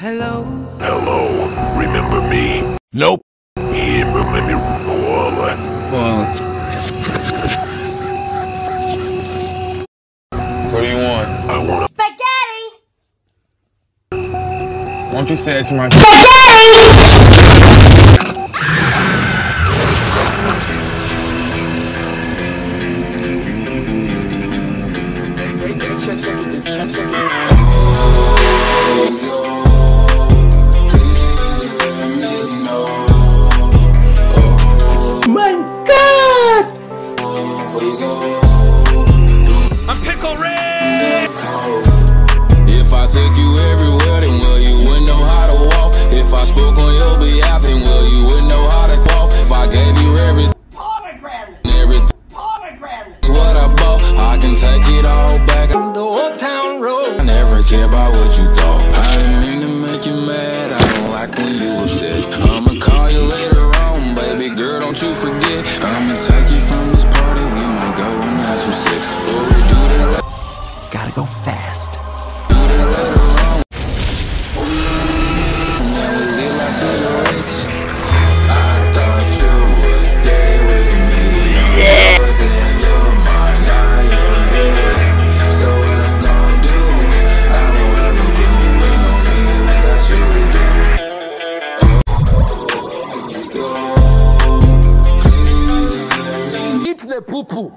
Hello, Hello, remember me? Nope. Remember me? Well, Well. What do you want? I wanna Spaghetti! Why don't you say it to my I'm Pickle Rick! If I take you everywhere, then well, you wouldn't know how to walk. If I spoke on your behalf, then well, you wouldn't know how to talk. If I gave you everything, pomegranate, everything, pomegranate, what I bought, I can take it all back. On the old town road, I never care about what you thought. pupu.